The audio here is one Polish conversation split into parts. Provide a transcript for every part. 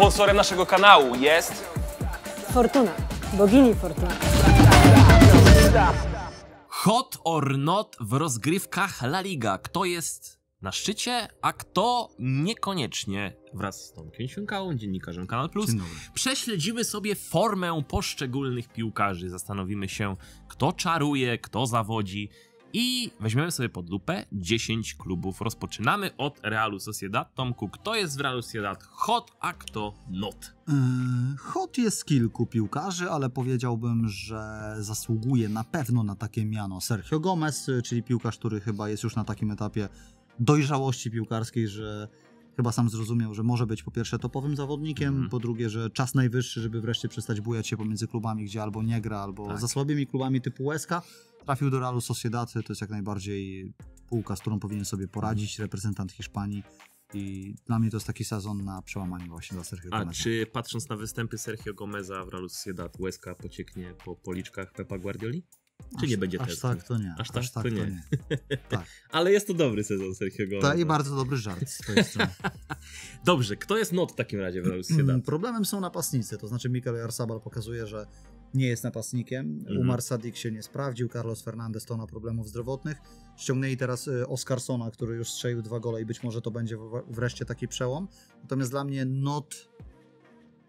Sponsorem naszego kanału jest Fortuna, bogini Fortuna. Hot or not w rozgrywkach La Liga. Kto jest na szczycie, a kto niekoniecznie. Wraz z Tomkiem Świnkałą, dziennikarzem Kanal Plus, prześledzimy sobie formę poszczególnych piłkarzy. Zastanowimy się, kto czaruje, kto zawodzi i weźmiemy sobie pod lupę 10 klubów. Rozpoczynamy od Realu Sociedad. Tomku, kto jest w Realu Sociedad hot, a kto not? Yy, Hot jest kilku piłkarzy, ale powiedziałbym, że zasługuje na pewno na takie miano Sergio Gomez, czyli piłkarz, który chyba jest już na takim etapie dojrzałości piłkarskiej, że chyba sam zrozumiał, że może być po pierwsze topowym zawodnikiem, Mhm. po drugie, że czas najwyższy, żeby wreszcie przestać bujać się pomiędzy klubami, gdzie albo nie gra, albo Tak. za słabymi klubami typu Łeska. Trafił do Realu Sociedad, to jest jak najbardziej półka, z którą powinien sobie poradzić, reprezentant Hiszpanii. I dla mnie to jest taki sezon na przełamanie właśnie dla Sergio A Gomeza. czy patrząc na występy Sergio Gomeza w Realu Sociedad, łezka pocieknie po policzkach Pepa Guardioli? Czy nie Aż- będzie Aż testu? tak to nie. Aż tak to nie. Tak. Ale jest to dobry sezon Sergio Gomeza. To i bardzo dobry żart z twojej strony. Dobrze, kto jest not w takim razie w Sociedad? Mm, Problemem są napastnicy, to znaczy Mikel Jarsabal pokazuje, że nie jest napastnikiem. Mhm. Umar Sadik się nie sprawdził, Carlos Fernandez to na problemów zdrowotnych. Ściągnęli teraz y, Oskarsona, który już strzelił dwa gole i być może to będzie wreszcie taki przełom. Natomiast dla mnie not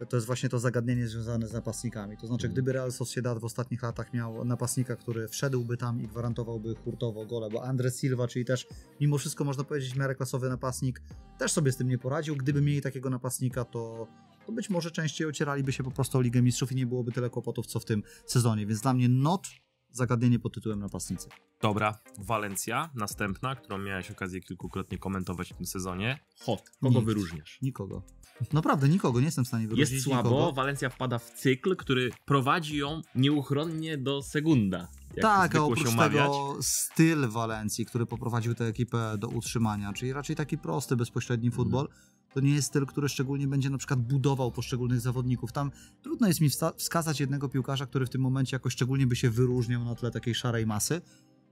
to jest właśnie to zagadnienie związane z napastnikami. To znaczy, gdyby Real Sociedad w ostatnich latach miał napastnika, który wszedłby tam i gwarantowałby hurtowo gole, bo Andres Silva, czyli też mimo wszystko można powiedzieć w miarę klasowy napastnik, też sobie z tym nie poradził. Gdyby mieli takiego napastnika, to, to być może częściej ocieraliby się po prostu o Ligę Mistrzów i nie byłoby tyle kłopotów, co w tym sezonie. Więc dla mnie not zagadnienie pod tytułem napastnicy. Dobra, Walencja, następna, którą miałeś okazję kilkukrotnie komentować w tym sezonie. Hot, kogo Nikt. wyróżniasz? Nikogo. Naprawdę nikogo, nie jestem w stanie wyróżnić Jest słabo, nikogo. Walencja wpada w cykl, który prowadzi ją nieuchronnie do Segunda. Tak, a oprócz tego styl Walencji, który poprowadził tę ekipę do utrzymania, czyli raczej taki prosty, bezpośredni Mhm. futbol, to nie jest styl, który szczególnie będzie na przykład budował poszczególnych zawodników. Tam trudno jest mi wskazać jednego piłkarza, który w tym momencie jakoś szczególnie by się wyróżniał na tle takiej szarej masy.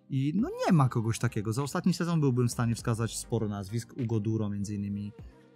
I no nie ma kogoś takiego. Za ostatni sezon byłbym w stanie wskazać sporo nazwisk. Ugo Duro, między innymi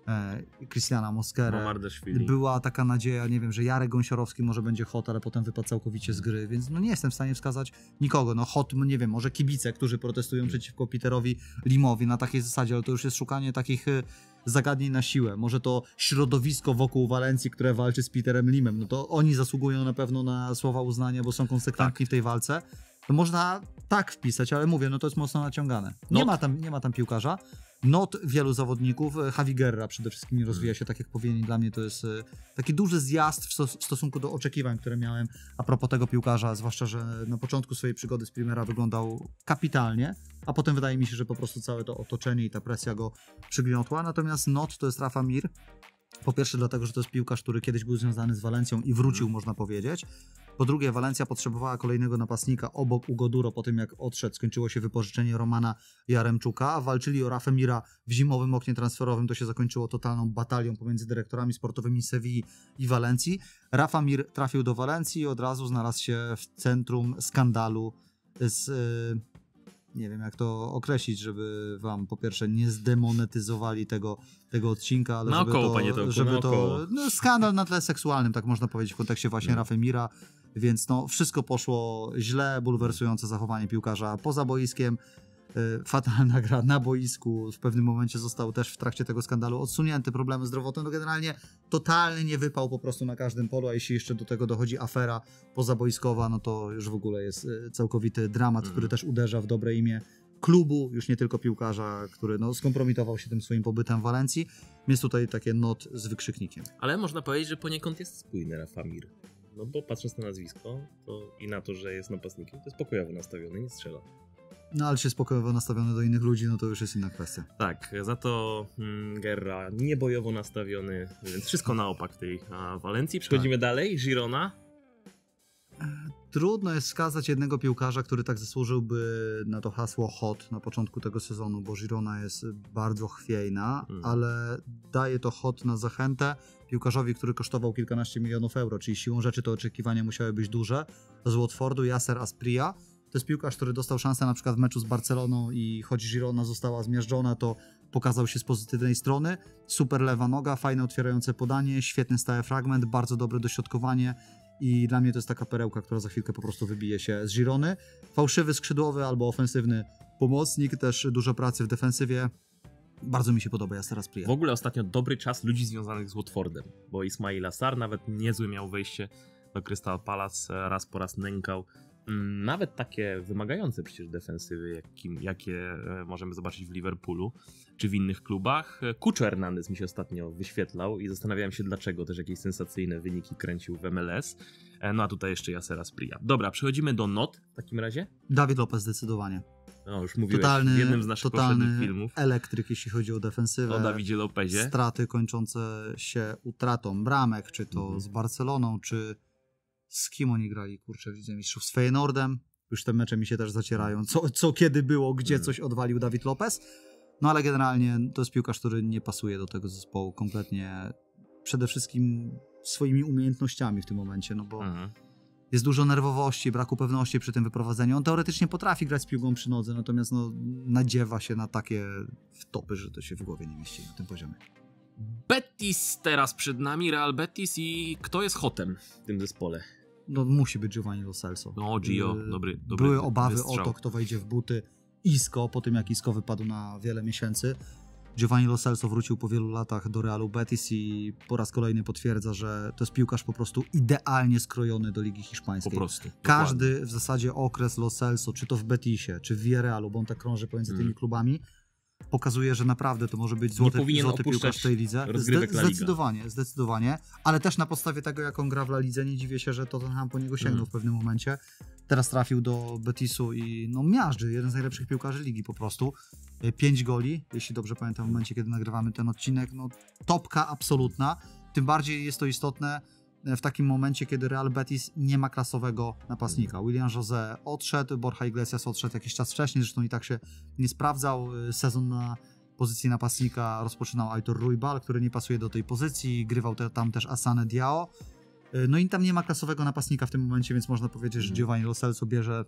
e, Christiana Mosquera. Mamardashvili. Była taka nadzieja, nie wiem, że Jarek Gąsiorowski może będzie hot, ale potem wypadł całkowicie z gry, więc no nie jestem w stanie wskazać nikogo. No hot, nie wiem, może kibice, którzy protestują przeciwko Peterowi Limowi na takiej zasadzie, ale to już jest szukanie takich y, zagadnień na siłę. Może to środowisko wokół Walencji, które walczy z Peterem Limem, no to oni zasługują na pewno na słowa uznania, bo są konsekwentni w tej walce. To można tak wpisać, ale mówię, no to jest mocno naciągane. Nie, Not. ma tam, nie ma tam piłkarza. Not wielu zawodników. e, Javi Guerra przede wszystkim nie rozwija się tak jak powinien. Dla mnie to jest e, taki duży zjazd w stosunku do oczekiwań, które miałem a propos tego piłkarza, zwłaszcza, że na początku swojej przygody z Primera wyglądał kapitalnie, a potem wydaje mi się, że po prostu całe to otoczenie i ta presja go przygniotła. Natomiast Not to jest Rafa Mir. Po pierwsze dlatego, że to jest piłkarz, który kiedyś był związany z Walencją i wrócił, można powiedzieć. Po drugie, Walencja potrzebowała kolejnego napastnika obok Ugoduro po tym, jak odszedł, skończyło się wypożyczenie Romana Jaremczuka. Walczyli o Rafę Mira w zimowym oknie transferowym, to się zakończyło totalną batalią pomiędzy dyrektorami sportowymi Sewilli i Walencji. Rafa Mir trafił do Walencji i od razu znalazł się w centrum skandalu z... y, Nie wiem, jak to określić, żeby wam po pierwsze nie zdemonetyzowali tego, tego odcinka, ale żeby Naokoło, to, panie Tomku, żeby naokoło. to no, skandal na tle seksualnym, tak można powiedzieć w kontekście właśnie No. Rafy Mira, więc no wszystko poszło źle, bulwersujące zachowanie piłkarza poza boiskiem, fatalna gra na boisku, w pewnym momencie został też w trakcie tego skandalu odsunięty, problemy zdrowotne, no generalnie totalny nie wypał po prostu na każdym polu, a jeśli jeszcze do tego dochodzi afera pozaboiskowa, no to już w ogóle jest y, całkowity dramat, Mhm. który też uderza w dobre imię klubu, już nie tylko piłkarza, który no, skompromitował się tym swoim pobytem w Walencji, więc tutaj takie not z wykrzyknikiem. Ale można powiedzieć, że poniekąd jest spójny Rafa Mir. No bo patrząc na nazwisko to i na to, że jest napastnikiem, to jest pokojowo nastawiony, nie strzela. No ale się spokojowo nastawiony do innych ludzi, no to już jest inna kwestia. Tak, za to mm, Guerra niebojowo nastawiony, więc wszystko na opak tej a, Walencji. Przechodzimy dalej, Girona. Trudno jest wskazać jednego piłkarza, który tak zasłużyłby na to hasło hot na początku tego sezonu, bo Girona jest bardzo chwiejna, Mm. ale daje to hot na zachętę piłkarzowi, który kosztował kilkanaście milionów euro, czyli siłą rzeczy te oczekiwania musiały być duże. Z Watfordu Yasser Aspria to jest piłkarz, który dostał szansę na przykład w meczu z Barceloną i choć Girona została zmiażdżona, to pokazał się z pozytywnej strony. Super lewa noga, fajne otwierające podanie, świetny stały fragment, bardzo dobre dośrodkowanie i dla mnie to jest taka perełka, która za chwilkę po prostu wybije się z Girony. Fałszywy skrzydłowy albo ofensywny pomocnik, też dużo pracy w defensywie. Bardzo mi się podoba Jasera W Spria. ogóle ostatnio dobry czas ludzi związanych z Watfordem, bo Ismail Assar nawet niezły miał wejście do Crystal Palace, raz po raz nękał. Mm, Nawet takie wymagające przecież defensywy, jakim, jakie e, możemy zobaczyć w Liverpoolu czy w innych klubach. E, Kuczo Hernandez mi się ostatnio wyświetlał i zastanawiałem się dlaczego, też jakieś sensacyjne wyniki kręcił w MLS. E, No a tutaj jeszcze Jasera Spria. Dobra, przechodzimy do not w takim razie. Dawid Lopez zdecydowanie. No już mówiłeś Totalny, w jednym z naszych poprzednich totalny filmów elektryk, jeśli chodzi o defensywę. o Dawidzie Lopezie. straty kończące się utratą bramek, czy to Mhm. z Barceloną, czy z kim oni grali, kurczę, widzę mistrzów, z Feyenoordem. Już te mecze mi się też zacierają, co, co kiedy było, gdzie Mhm. coś odwalił Dawid Lopez. No ale generalnie to jest piłkarz, który nie pasuje do tego zespołu kompletnie. Przede wszystkim swoimi umiejętnościami w tym momencie, no bo Mhm. jest dużo nerwowości, braku pewności przy tym wyprowadzeniu. On teoretycznie potrafi grać z piłką przy nodze, natomiast no, nadziewa się na takie wtopy, że to się w głowie nie mieści na tym poziomie. Betis teraz przed nami, Real Betis i kto jest hotem w tym zespole? No musi być Giovanni Lo Celso. No, Gio, Yy, dobry, dobry Były obawy wystrzał. o to, kto wejdzie w buty Isco, po tym jak Isco wypadł na wiele miesięcy. Giovanni Lo Celso wrócił po wielu latach do Realu Betis i po raz kolejny potwierdza, że to jest piłkarz po prostu idealnie skrojony do Ligi Po Hiszpańskiej. prostu. dokładnie. Każdy w zasadzie okres Lo Celso, czy to w Betisie, czy w Villarrealu, bo on tak krąży pomiędzy Mm. tymi klubami, pokazuje, że naprawdę to może być złoty, złoty piłkarz w tej lidze. Liga. zdecydowanie, zdecydowanie, ale też na podstawie tego, jak on gra w La Lidze, nie dziwię się, że Tottenham po niego sięgnął Mm. w pewnym momencie. Teraz trafił do Betisu i no miażdży, jeden z najlepszych piłkarzy ligi po prostu. E, Pięć goli, jeśli dobrze pamiętam w momencie, kiedy nagrywamy ten odcinek, no topka absolutna. Tym bardziej jest to istotne w takim momencie, kiedy Real Betis nie ma klasowego napastnika. William José odszedł, Borja Iglesias odszedł jakiś czas wcześniej, zresztą i tak się nie sprawdzał. E, Sezon na pozycji napastnika rozpoczynał Aitor Ruibal, który nie pasuje do tej pozycji, grywał te, tam też Asane Diao. E, No i tam nie ma klasowego napastnika w tym momencie, więc można powiedzieć, że Mhm. Giovanni Lo Celso bierze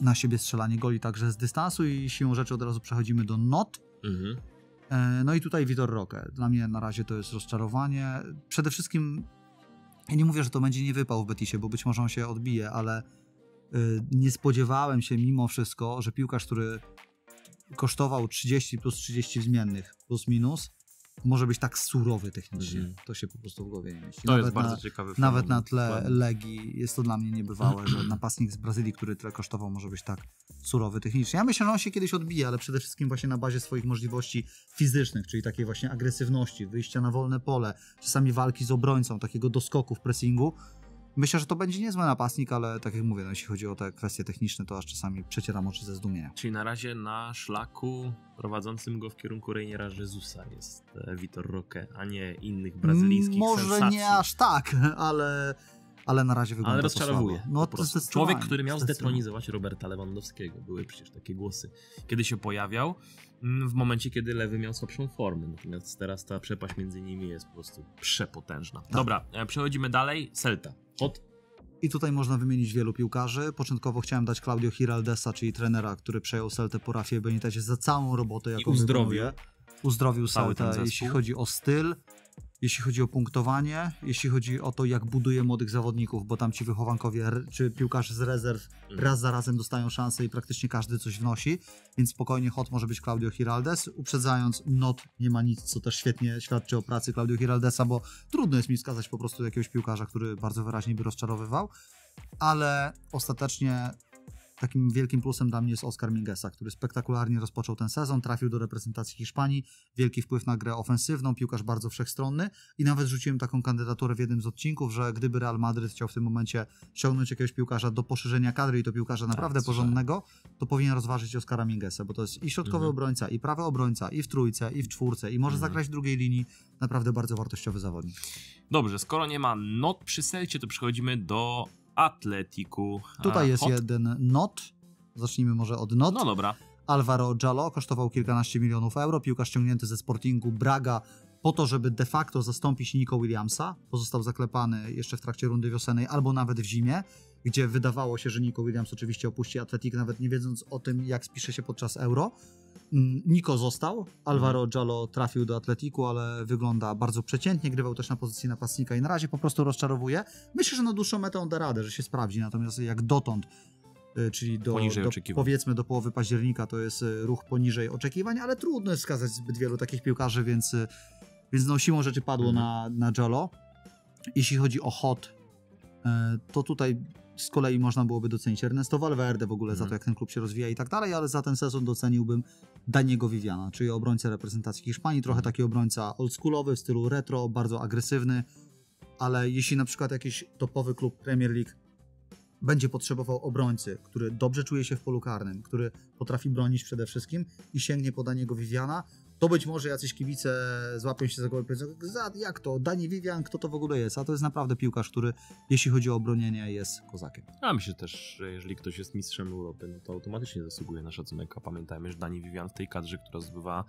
na siebie strzelanie goli także z dystansu i siłą rzeczy od razu przechodzimy do not. Mhm. E, No i tutaj Vitor Roque. Dla mnie na razie to jest rozczarowanie. Przede wszystkim ja nie mówię, że to będzie nie wypał w Betisie, bo być może on się odbije, ale y, nie spodziewałem się mimo wszystko, że piłkarz, który kosztował 30 plus 30 zmiennych plus minus, może być tak surowy technicznie. Mhm. To się po prostu w głowie nie mieści. To jest Nawet bardzo na, ciekawy nawet fenomen. na tle Dokładnie. Legii jest to dla mnie niebywałe, że napastnik z Brazylii, który tyle kosztował, może być tak surowy technicznie. Ja myślę, że on się kiedyś odbije, ale przede wszystkim właśnie na bazie swoich możliwości fizycznych, czyli takiej właśnie agresywności, wyjścia na wolne pole, czasami walki z obrońcą, takiego doskoku w pressingu. Myślę, że to będzie niezły napastnik, ale tak jak mówię, no, jeśli chodzi o te kwestie techniczne, to aż czasami przecieram oczy ze zdumienia. Czyli na razie na szlaku prowadzącym go w kierunku Reiniera Jezusa jest e, Vitor Roque, a nie innych brazylijskich Może sensacji. nie aż tak, ale, ale na razie wygląda Ale to rozczarowuje. No, prostu. zdecydowanie, Człowiek, który miał zdetronizować Roberta Lewandowskiego. Były przecież takie głosy. Kiedy się pojawiał, mm, w momencie, kiedy Lewy miał słabszą formę. Natomiast teraz ta przepaść między nimi jest po prostu przepotężna. Tak. Dobra, e, przechodzimy dalej. Celta. Od I tutaj można wymienić wielu piłkarzy. Początkowo chciałem dać Claudio Giraldesa, czyli trenera, który przejął Celtę po Rafie Benitezie za całą robotę, jaką uzdrowił. wykonuje. Uzdrowił Celtę, jeśli chodzi o styl, jeśli chodzi o punktowanie, jeśli chodzi o to, jak buduje młodych zawodników, bo tam ci wychowankowie czy piłkarze z rezerw Mhm. raz za razem dostają szansę i praktycznie każdy coś wnosi, więc spokojnie hot może być Claudio Giraldes. Uprzedzając, not nie ma nic, co też świetnie świadczy o pracy Claudio Giraldesa, bo trudno jest mi wskazać po prostu jakiegoś piłkarza, który bardzo wyraźnie by rozczarowywał, ale ostatecznie takim wielkim plusem dla mnie jest Oscar Mingesa, który spektakularnie rozpoczął ten sezon, trafił do reprezentacji Hiszpanii, wielki wpływ na grę ofensywną, piłkarz bardzo wszechstronny i nawet rzuciłem taką kandydaturę w jednym z odcinków, że gdyby Real Madryt chciał w tym momencie ściągnąć jakiegoś piłkarza do poszerzenia kadry i to piłkarza naprawdę słyszałem. porządnego, to powinien rozważyć Oscara Mingesa, bo to jest i środkowy Mhm. obrońca, i prawy obrońca, i w trójce, i w czwórce, i może Mhm. zagrać w drugiej linii. Naprawdę bardzo wartościowy zawodnik. Dobrze, skoro nie ma not przy Celcie, to przechodzimy do Atletiku. Tutaj jest hot? jeden not. Zacznijmy może od not. No dobra. Alvaro Jallo kosztował kilkanaście milionów euro, piłkarz ściągnięty ze Sportingu Braga po to, żeby de facto zastąpić Nico Williamsa, pozostał zaklepany jeszcze w trakcie rundy wiosennej albo nawet w zimie, gdzie wydawało się, że Nico Williams oczywiście opuści Atletik, nawet nie wiedząc o tym, jak spisze się podczas Euro. Nico został, Alvaro Giallo trafił do Atletiku, ale wygląda bardzo przeciętnie, grywał też na pozycji napastnika i na razie po prostu rozczarowuje. Myślę, że na dłuższą metę on da radę, że się sprawdzi, natomiast jak dotąd, y, czyli do, do powiedzmy do połowy października, to jest y, ruch poniżej oczekiwań, ale trudno jest wskazać zbyt wielu takich piłkarzy, więc, y, więc no siłą rzeczy padło Mhm. na, na Giallo. Jeśli chodzi o hot, to tutaj z kolei można byłoby docenić Ernesto Valverde w ogóle za Mhm. to, jak ten klub się rozwija i tak dalej, ale za ten sezon doceniłbym Daniego Viviana, czyli obrońcę reprezentacji Hiszpanii, trochę taki obrońca oldschoolowy w stylu retro, bardzo agresywny, ale jeśli na przykład jakiś topowy klub Premier League będzie potrzebował obrońcy, który dobrze czuje się w polu karnym, który potrafi bronić przede wszystkim i sięgnie po Daniego Viviana, to być może jacyś kibice złapią się za głowę i powiedzą, "Za- jak to, Dani Vivian, kto to w ogóle jest? A to jest naprawdę piłkarz, który jeśli chodzi o obronienie jest kozakiem. A myślę też, że jeżeli ktoś jest mistrzem Europy, no to automatycznie zasługuje na szacunek. A pamiętajmy, że Dani Vivian w tej kadrze, która zdobywa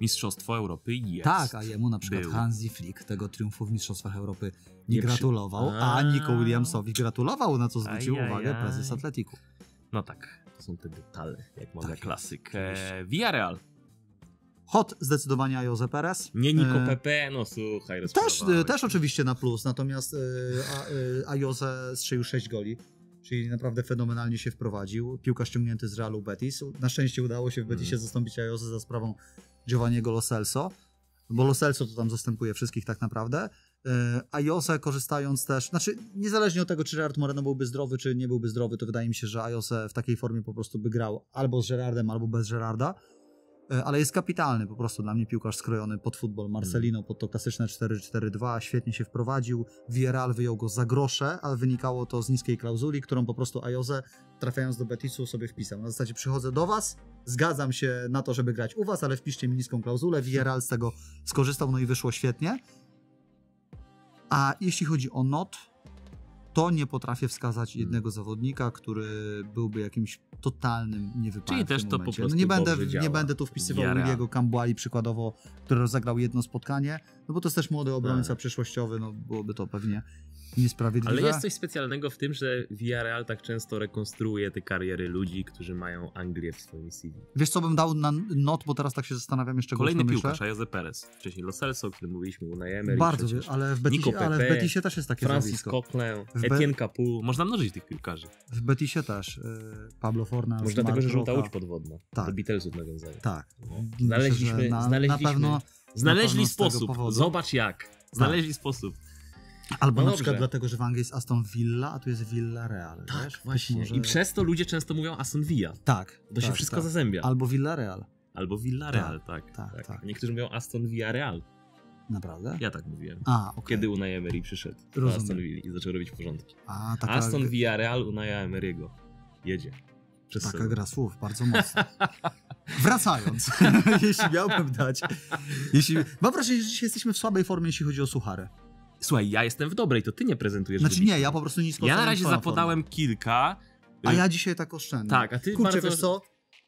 Mistrzostwo Europy jest. Tak, a jemu na przykład Był. Hansi Flick tego triumfu w Mistrzostwach Europy nie, Nie przy- gratulował, a A. Nico Williamsowi gratulował, na co zwrócił Ajajaj. uwagę prezes Atletiku. No tak, to są te detale, jak mawia Tak, klasyk. E, Villarreal. Hot zdecydowanie Jose Perez. Nie Nico E, Pepe, no słuchaj, Też, też oczywiście na plus, natomiast a, y, a Jose strzelił 6 goli, czyli naprawdę fenomenalnie się wprowadził. Piłka ściągnięty z Realu Betis. Na szczęście udało się w Betisie Mm. zastąpić Ajose za sprawą Giovanniego Lo Celso, bo Lo Celso to tam zastępuje wszystkich tak naprawdę. A Jose korzystając też, znaczy niezależnie od tego, czy Gerard Moreno byłby zdrowy, czy nie byłby zdrowy, to wydaje mi się, że Ajose w takiej formie po prostu by grał albo z Gerardem, albo bez Gerarda. E, ale jest kapitalny, po prostu dla mnie piłkarz skrojony pod futbol. Marcelino pod to klasyczne 4-4-2, świetnie się wprowadził. Villarreal wyjął go za grosze, ale wynikało to z niskiej klauzuli, którą po prostu Ajoze, trafiając do Betisu, sobie wpisał. Na zasadzie przychodzę do was, zgadzam się na to, żeby grać u was, ale wpiszcie mi niską klauzulę. Villarreal z tego skorzystał, no i wyszło świetnie. A jeśli chodzi o not, to nie potrafię wskazać jednego zawodnika, który byłby jakimś totalnym niewypanem Czyli też to po momencie. prostu no nie będę, nie działa. będę tu wpisywał Villarreal. Williego Cambuali przykładowo, który rozegrał jedno spotkanie, no bo to jest też młody obrońca Tak. przyszłościowy, no byłoby to pewnie niesprawiedliwe. Ale jest coś specjalnego w tym, że Villarreal tak często rekonstruuje te kariery ludzi, którzy mają Anglię w swoim CV. Wiesz co bym dał na not, bo teraz tak się zastanawiam jeszcze Kolejny piłkarz, myślę. Jose Perez. Wcześniej Lo Celso, o którym mówiliśmy, Unai Emery. Bardzo, przecież. ale w, Betisie, ale w Pepe, Betisie też jest takie Francis zjawisko. Coquelin, Be- Etienne Capoue. Można mnożyć tych piłkarzy. W Betisie też. y, Pablo Forna, Może dlatego, że żółta łódź podwodna. Tak. Do Beatlesów nawiązanie. Tak. No. Myślę, Znaleźliśmy, że na, znaleźliśmy, na pewno, znaleźli sposób. Zobacz jak. Znaleźli sposób. albo No na przykład dlatego, że w Anglii jest Aston Villa, a tu jest Villa Real. wiesz? Tak, Być właśnie. może- I przez to ludzie często mówią Aston Villa. Tak. To się tak, wszystko tak. zazębia. Albo Villa Real. Albo Villarreal, tak. tak, tak, tak. Niektórzy mówią Aston Villarreal. Naprawdę? Ja tak mówiłem. A, okej. Kiedy Unai Emery przyszedł do Rozumiem. Aston Villa i zaczął robić porządki. A, taka, Aston Villarreal Unai Emery'ego. Jedzie. Przez taka sezon. gra słów, bardzo mocno. Wracając, jeśli miałbym dać. Jeśli... Mam wrażenie, że dzisiaj jesteśmy w słabej formie, jeśli chodzi o suchary. Słuchaj, ja jestem w dobrej, to ty nie prezentujesz Znaczy wybitnie. nie, ja po prostu nisko Ja na razie zapodałem kilka. A y, ja dzisiaj tak oszczędnie. Tak, a ty Kurczę, bardzo wiesz co?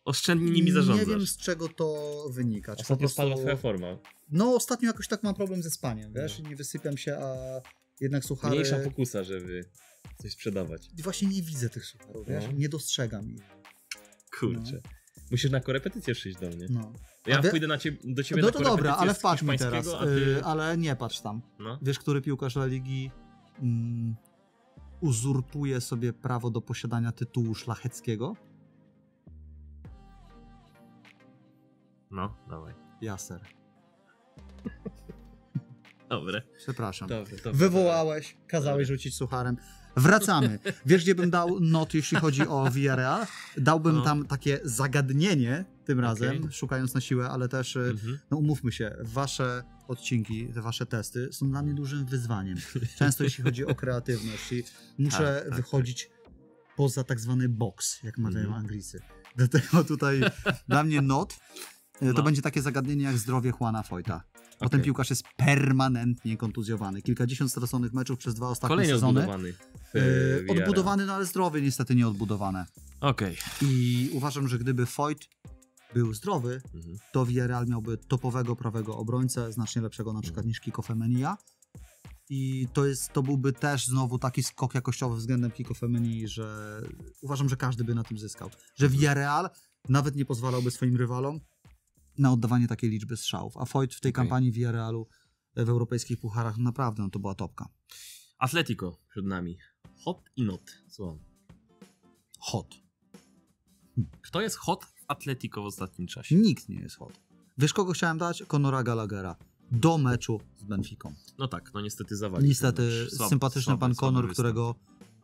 oszczędnie nimi zarządzasz. Nie wiem, z czego to wynika. Czy Ostatnio prostu... spadła twoja forma. No, ostatnio jakoś tak mam problem ze spaniem, wiesz? Nie wysypiam się, a jednak suchary... Mniejsza pokusa, żeby coś sprzedawać. Właśnie nie widzę tych sucharów, wiesz? No. Nie dostrzegam ich. Kurczę. Musisz na korepetycję przyjść do mnie. No. Ja wie- pójdę ciebie, do ciebie No na to dobra, ale wpatrz mi teraz. Ty... y, ale nie patrz tam. No. Wiesz, który piłkarz La Ligi mm, uzurpuje sobie prawo do posiadania tytułu szlacheckiego? no, dawaj. Jaser. Dobre. Przepraszam. Dobre, dobre. Wywołałeś, kazałeś rzucić sucharem. Wracamy. Wiesz, gdzie bym dał not, jeśli chodzi o Villarreal? Dałbym No. tam takie zagadnienie tym razem, Okej. szukając na siłę, ale też, y, Mhm. no umówmy się, wasze odcinki, te wasze testy są dla mnie dużym wyzwaniem. Często jeśli chodzi o kreatywność i muszę Tak, tak, wychodzić poza tak zwany box, jak mawiają Mhm. Anglicy. Dlatego tutaj dla mnie not y, to No. będzie takie zagadnienie jak zdrowie Juana Foyta. Bo ten Okej. piłkarz jest permanentnie kontuzjowany. Kilkadziesiąt straconych meczów przez dwa ostatnie Kolejny sezony. odbudowany. E, Villarreal. odbudowany, no ale zdrowie niestety nie odbudowane. Okej. I uważam, że gdyby Foyt był zdrowy, Mhm. to Villarreal miałby topowego prawego obrońcę, znacznie lepszego na przykład Mhm. niż Kiko Femenia. I to, jest, to byłby też znowu taki skok jakościowy względem Kiko Femeni, że uważam, że każdy by na tym zyskał. Że Villarreal nawet nie pozwalałby swoim rywalom na oddawanie takiej liczby strzałów. A Foyt w tej Okej. kampanii Villarrealu w europejskich pucharach naprawdę no, to była topka. Atletico przed nami. Hot i not. Co? Hot. Kto jest hot w Atletico w ostatnim czasie? Nikt nie jest hot. Wiesz kogo chciałem dać? Conora Gallaghera. Do meczu z Benficą. No tak, no niestety zawalił. Niestety sympatyczny pan Conor, którego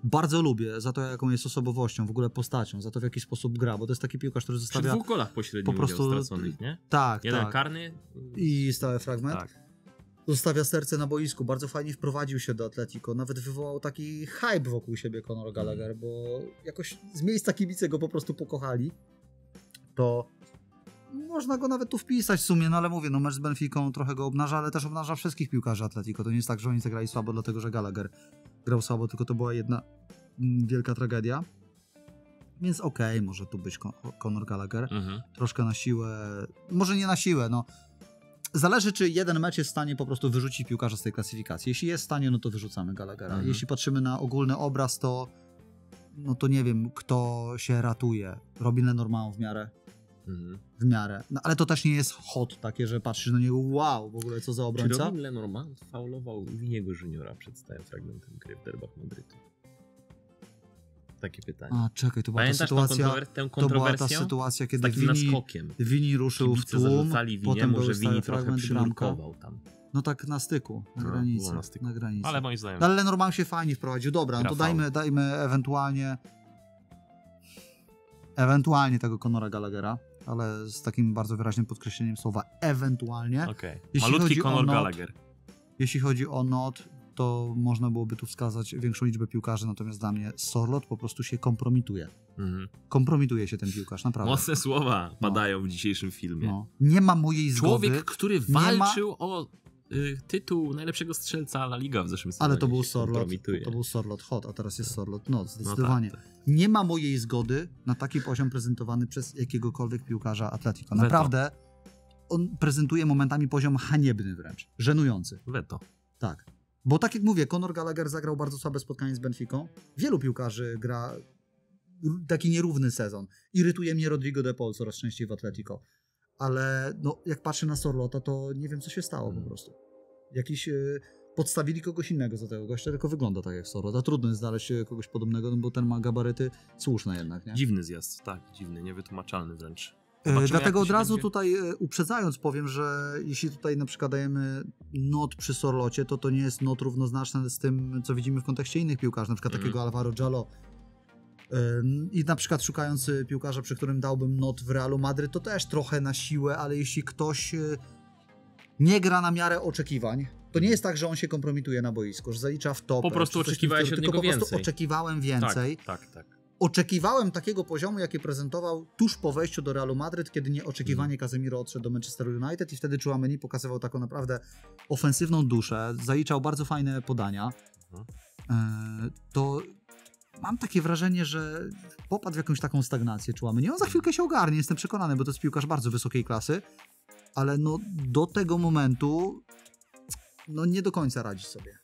bardzo lubię za to, jaką jest osobowością, w ogóle postacią, za to, w jaki sposób gra, bo to jest taki piłkarz, który Przy zostawia... dwóch golach pośrednio po prostu- straconych, nie? Tak, Jeden tak. karny. I stały fragment. Tak. Zostawia serce na boisku. Bardzo fajnie wprowadził się do Atletico. Nawet wywołał taki hype wokół siebie Conor Gallagher, bo jakoś z miejsca kibice go po prostu pokochali. To można go nawet tu wpisać w sumie, no ale mówię, no mecz z Benficą trochę go obnaża, ale też obnaża wszystkich piłkarzy Atletico. To nie jest tak, że oni zagrali słabo, dlatego że Gallagher grał słabo, tylko to była jedna mm, wielka tragedia. Więc okej, może tu być Con- Conor Gallagher Mhm. troszkę na siłę, może nie na siłę, no. Zależy, czy jeden mecz jest w stanie po prostu wyrzucić piłkarza z tej klasyfikacji. Jeśli jest w stanie, no to wyrzucamy Gallaghera. Mhm. Jeśli patrzymy na ogólny obraz, to no to nie wiem, kto się ratuje. Robin Lenormand w miarę, Mhm. w miarę. No, ale to też nie jest hot takie, że patrzysz na niego, wow, w ogóle co za Czy obrońca. Robin Lenormand faulował Winiego Juniora przed stałym fragmentem gry w derbach Madrytu? Takie pytanie. A, czekaj, to była ta Pamiętasz tą, sytuacja, tę to była ta sytuacja, kiedy takim naskokiem. Wini ruszył w Kibice tłum, zarzucali potem był Wini trochę przynurkował tam. No tak na styku, na No, granicy. na styku. Na granicy. Ale moim zdaniem ale Lenormand się fajnie wprowadził. Dobra, no to dajmy, dajmy ewentualnie ewentualnie tego Conora Gallaghera, ale z takim bardzo wyraźnym podkreśleniem słowa ewentualnie. Okej. Jeśli Malutki Conor not- Gallagher. Jeśli chodzi o not, to można byłoby tu wskazać większą liczbę piłkarzy, natomiast dla mnie Sorlot po prostu się kompromituje. Mhm. Kompromituje się ten piłkarz, naprawdę. Mocne słowa padają w dzisiejszym filmie. No. Nie ma mojej zgody, Człowiek, który nie ma- walczył o tytuł najlepszego strzelca La Liga w zeszłym sezonie. ale to był Sorlot, to był Sorlot Hot, a teraz jest Sorlot Not, No zdecydowanie. tak, tak. nie ma mojej zgody na taki poziom prezentowany przez jakiegokolwiek piłkarza Atletico. Naprawdę on prezentuje momentami poziom haniebny wręcz, żenujący. Weto. Tak. Bo tak jak mówię, Conor Gallagher zagrał bardzo słabe spotkanie z Benficą. Wielu piłkarzy gra taki nierówny sezon. Irytuje mnie Rodrigo de Paul coraz częściej w Atletico. Ale no, jak patrzę na Sorlota, to nie wiem, co się stało po Mm. prostu. Jakiś... y, Podstawili kogoś innego za tego gościa, tylko wygląda tak jak Sorlot. A trudno jest znaleźć y, kogoś podobnego, no bo ten ma gabaryty słuszne jednak, nie? Dziwny zjazd, tak, dziwny, niewytłumaczalny wręcz. E, Zobaczymy, Dlatego od razu będzie- tutaj e, uprzedzając powiem, że jeśli tutaj na przykład dajemy not przy Sorlocie, to to nie jest not równoznaczne z tym, co widzimy w kontekście innych piłkarzy, na przykład Mhm. takiego Alvaro Giallo. I na przykład szukając e, piłkarza, przy którym dałbym not w Realu Madryt, to też trochę na siłę, ale jeśli ktoś e, nie gra na miarę oczekiwań, to nie jest tak, że on się kompromituje na boisku, że zalicza w topę. Po prostu tym oczekiwałeś od tylko niego po prostu więcej. oczekiwałem więcej Tak, tak, tak. oczekiwałem takiego poziomu, jaki prezentował tuż po wejściu do Realu Madryt, kiedy nieoczekiwanie Casemiro odszedł do Manchester United i wtedy Chouameni pokazywał taką naprawdę ofensywną duszę, zaliczał bardzo fajne podania. Mhm. E, to mam takie wrażenie, że popadł w jakąś taką stagnację Chouameni. On za chwilkę się ogarnie, jestem przekonany, bo to jest piłkarz bardzo wysokiej klasy, ale no do tego momentu no nie do końca radzi sobie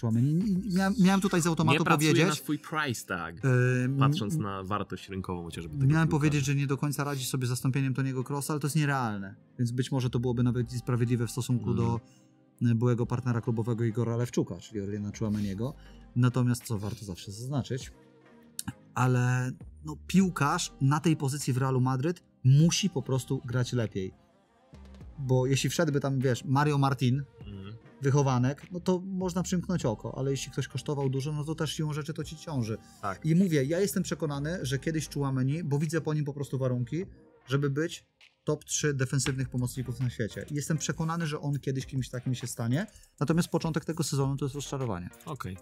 Chouameni. Miałem, miałem tutaj z automatu Nie powiedzieć... na swój price tag, Ym, patrząc na wartość rynkową chociażby tego Miałem powiedzieć, że nie do końca radzi sobie zastąpieniem Toniego Krosa, ale to jest nierealne. Więc być może to byłoby nawet i sprawiedliwe w stosunku Mhm. do byłego partnera klubowego Igora Lewczuka, czyli Orlena Chouameniego. Natomiast, co warto zawsze zaznaczyć, ale no, piłkarz na tej pozycji w Realu Madryt musi po prostu grać lepiej. Bo jeśli wszedłby tam, wiesz, Mario Martin, Mhm. wychowanek, no to można przymknąć oko, ale jeśli ktoś kosztował dużo, no to też siłą rzeczy to ci ciąży. Tak. I mówię, ja jestem przekonany, że kiedyś Chouameni, bo widzę po nim po prostu warunki, żeby być top 3 defensywnych pomocników na świecie. I jestem przekonany, że on kiedyś kimś takim się stanie. Natomiast początek tego sezonu to jest rozczarowanie. Okej.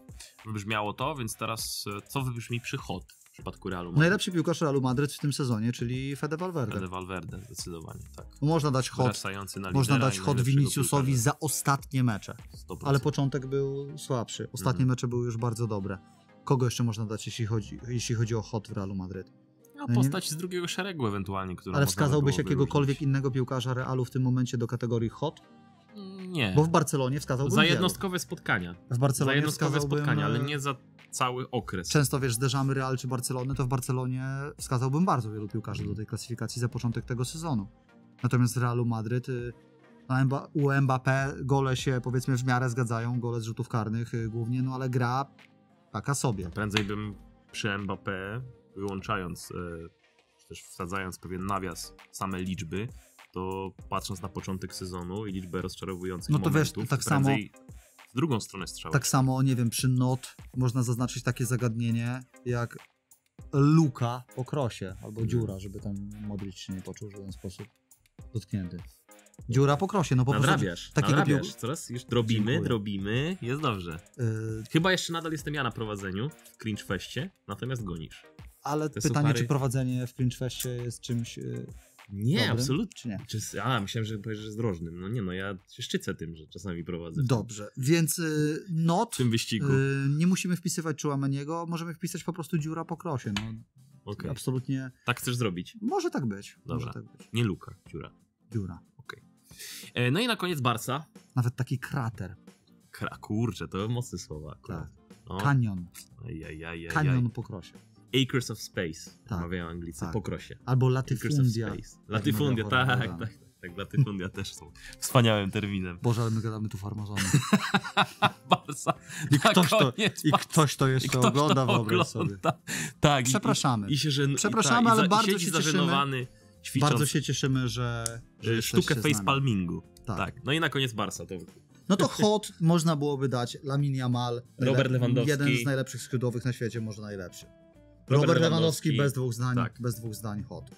Wybrzmiało to, więc teraz e, co wybrzmi przy hot w przypadku Realu Madryt? Najlepszy piłkarz Realu Madryt w tym sezonie, czyli Fede Valverde. Fede Valverde, zdecydowanie, tak. Można dać na można dać najlepszego Viniciusowi za ostatnie mecze. 100%. Ale początek był słabszy. Ostatnie Mhm. mecze były już bardzo dobre. Kogo jeszcze można dać, jeśli chodzi, jeśli chodzi o hot w Realu Madryt? No, No nie- postać z drugiego szeregu ewentualnie, którą Ale wskazałbyś jakiegokolwiek wyróżnić. innego piłkarza Realu w tym momencie do kategorii hot? Nie. Bo w Barcelonie wskazałbym Za wielu. jednostkowe spotkania. W Za Barcelonie jednostkowe wskazałbym... spotkania, ale e, nie za cały okres. Często, wiesz, zderzamy Real czy Barcelonę, to w Barcelonie wskazałbym bardzo wielu piłkarzy do tej klasyfikacji za początek tego sezonu. Natomiast Realu Madryt y, no, u Mbappé gole się powiedzmy w miarę zgadzają, gole z rzutów karnych y, głównie, no ale gra taka sobie. Prędzej bym przy Mbappé, wyłączając, e, czy też wsadzając pewien nawias, same liczby, to patrząc na początek sezonu i liczbę rozczarowujących No to wiesz, momentów, tak samo- w drugą stronę strzału. Tak samo, nie wiem, przy Not można zaznaczyć takie zagadnienie jak luka po krosie, albo dziura, żeby tam Modric się nie poczuł w żaden sposób dotknięty. Dziura po krosie, no po prostu... nadrabiasz, takiego nadrabiasz. pił- Coraz już drobimy, Dziękuję. drobimy, jest dobrze. y, Chyba jeszcze nadal jestem ja na prowadzeniu w Cringe Feście, natomiast gonisz. Ale pytanie, czy prowadzenie w Clinch Festie jest czymś y, Nie, dobrym, absolutnie. nie? Czy, a, myślałem, że powiesz, że jest drożnym. No nie, no ja się szczycę tym, że czasami prowadzę. Dobrze, więc y, Not W tym wyścigu. y, nie musimy wpisywać Chouameniego, możemy wpisać po prostu dziura po krosie, no Okej. absolutnie, Tak chcesz zrobić. może tak być, Dobra. może tak być, Nie luka, dziura. dziura. E, no i na koniec Barca. Nawet taki krater, Kra, kurczę, to mocne słowa. akurat. No. kanion, Ajajajajaj. kanion po krosie. Acres of Space, Tak. mawiają Anglicy, Tak. po krosie. Albo latyfundia. Space. Latyfundia, tak, Horace. tak, tak, latyfundia też są wspaniałym terminem. Boże, ale my gadamy tu farmazony. Barca. I ktoś to, i ktoś to I jeszcze ktoś ogląda, to wyobraź sobie. ogląda. Tak. i- Przepraszamy. I, i się żen... Przepraszamy, i, tak, i ale za, bardzo się cieszymy. ćwicząc Bardzo się cieszymy, że, że sztukę nami. facepalmingu. Tak. Tak. No i na koniec Barca to No to hot można byłoby dać Lamin Yamal. Robert Lewandowski. Jeden z najlepszych skrzydłowych na świecie, może najlepszy. Robert, Robert Lewandowski, bez dwóch zdań, Tak. bez dwóch zdań hot.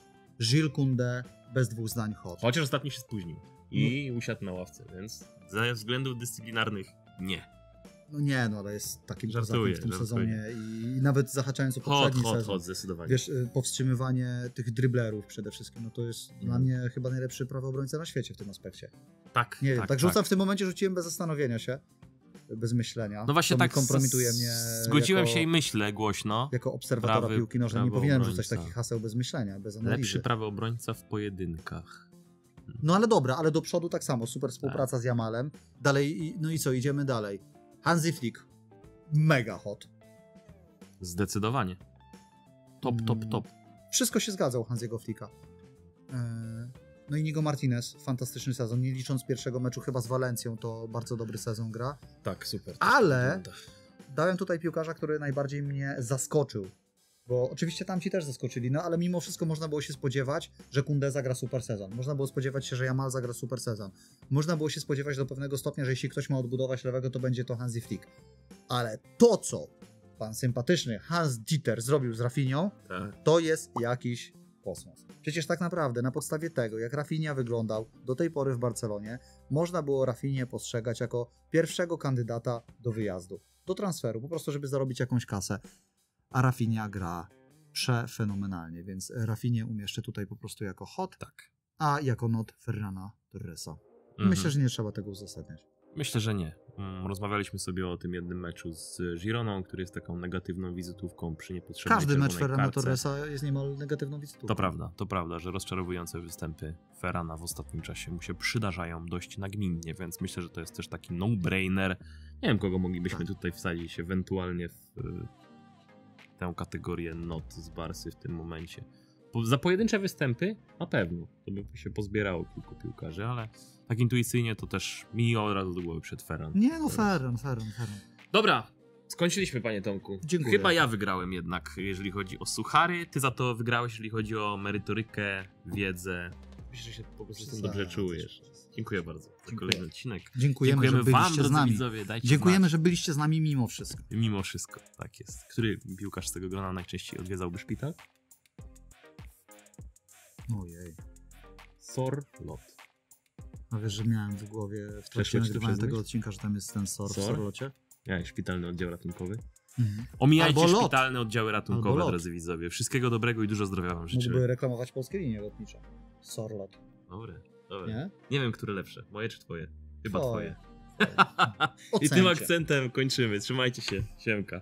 Gilles Koundé bez dwóch zdań hot. Chociaż ostatnio się spóźnił i usiadł na ławce, więc ze względów dyscyplinarnych nie. No nie, no ale jest takim Żartuję, w tym żartuję. sezonie i nawet zahaczając o Hot, poprzedni hot, sezon. hot, zdecydowanie. Wiesz, y, powstrzymywanie tych driblerów przede wszystkim, no to jest Mhm. dla mnie chyba najlepszy prawy obrońca na świecie w tym aspekcie. tak, Nie wiem, tak, tak rzucam w tym momencie, rzuciłem bez zastanowienia się, bez myślenia. No właśnie to tak mi kompromituje mnie Zgodziłem jako, się i myślę głośno. jako obserwatora Prawy- piłki nożnej. Nie powinienem obrońca. rzucać takich haseł bez myślenia, bez analizy. Lepszy prawy obrońca w pojedynkach. No ale dobra, ale do przodu tak samo. Super współpraca z Jamalem. Dalej, no i co, idziemy dalej. Hansi Flick. Mega hot. Zdecydowanie. Top, top, Mm. top. Wszystko się zgadza u Hansiego Flicka. Eee, No i Nigo Martinez, fantastyczny sezon. Nie licząc pierwszego meczu chyba z Walencją, to bardzo dobry sezon gra. Tak, super. Ale- Dałem tutaj piłkarza, który najbardziej mnie zaskoczył. Bo oczywiście tamci też zaskoczyli, no ale mimo wszystko można było się spodziewać, że Kunde zagra super sezon. Można było spodziewać się, że Jamal zagra super sezon. Można było się spodziewać do pewnego stopnia, że jeśli ktoś ma odbudować lewego, to będzie to Hansi Flick. Ale to, co pan sympatyczny Hans Dieter zrobił z Rafinią, Tak. to jest jakiś kosmos. Przecież tak naprawdę na podstawie tego, jak Rafinha wyglądał do tej pory w Barcelonie, można było Rafinię postrzegać jako pierwszego kandydata do wyjazdu, do transferu, po prostu żeby zarobić jakąś kasę. A Rafinha gra przefenomenalnie, więc Rafinię umieszczę tutaj po prostu jako hot, Tak. a jako not Ferrana Torresa. Mhm. Myślę, że nie trzeba tego uzasadniać. Myślę, że nie. Mm, Rozmawialiśmy sobie o tym jednym meczu z Gironą, który jest taką negatywną wizytówką przy niepotrzebnej Każdy mecz Ferrana. Torresa jest niemal negatywną wizytówką. To prawda, to prawda, że rozczarowujące występy Ferrana w ostatnim czasie mu się przydarzają dość nagminnie, więc myślę, że to jest też taki no-brainer. Nie wiem, kogo moglibyśmy Tak. tutaj wsadzić ewentualnie w y, tę kategorię not z Barsy w tym momencie. Za pojedyncze występy na pewno, to by się pozbierało kilku piłkarzy, ale tak intuicyjnie to też mi od razu do głowy przed Ferran. Nie no, Ferran, Ferran, Ferran. Dobra, skończyliśmy, panie Tomku. Dziękuję. Chyba ja wygrałem jednak, jeżeli chodzi o suchary. Ty za to wygrałeś, jeżeli chodzi o merytorykę, wiedzę. Myślę, że się po prostu z tym dobrze czujesz. Dziękuję bardzo za Dziękuję. kolejny odcinek. Dziękujemy, Dziękujemy że wam, byliście z nami. widzowie. Dajcie Dziękujemy, znać. że byliście z nami mimo wszystko. Mimo wszystko, tak jest. Który piłkarz z tego grona najczęściej odwiedzałby szpital? Ojej. Sorlot. No wiesz, że miałem w głowie w trakcie nagrywania tego odcinka, że tam jest ten SOR, w SOR? Sorlocie. Ja, szpitalny oddział ratunkowy. Mhm. Omijajcie Albo lot. szpitalne oddziały Albo ratunkowe, lot. drodzy widzowie. Wszystkiego dobrego i dużo zdrowia wam życzymy. Mógłby reklamować polskie linie lotnicze. Sorlot, Dobre, dobre. nie? Nie wiem, które lepsze. Moje czy twoje? Chyba Twoje. twoje. I tym akcentem kończymy. Trzymajcie się. Siemka.